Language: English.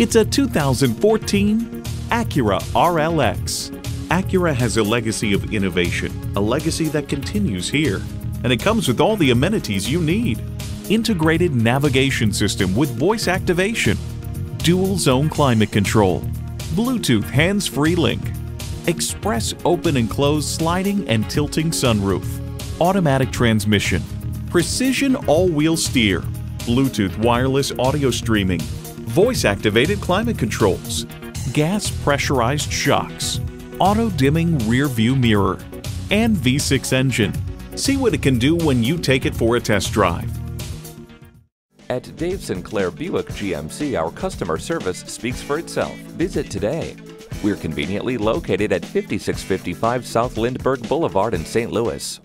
It's a 2014 Acura RLX. Acura has a legacy of innovation, a legacy that continues here. And it comes with all the amenities you need. Integrated navigation system with voice activation, dual zone climate control, Bluetooth hands-free link, express open and close sliding and tilting sunroof, automatic transmission, precision all-wheel steer, Bluetooth wireless audio streaming, voice-activated climate controls, gas pressurized shocks, auto-dimming rear view mirror, and V6 engine. See what it can do when you take it for a test drive. At Dave Sinclair Buick GMC, our customer service speaks for itself. Visit today. We're conveniently located at 5655 South Lindbergh Boulevard in St. Louis.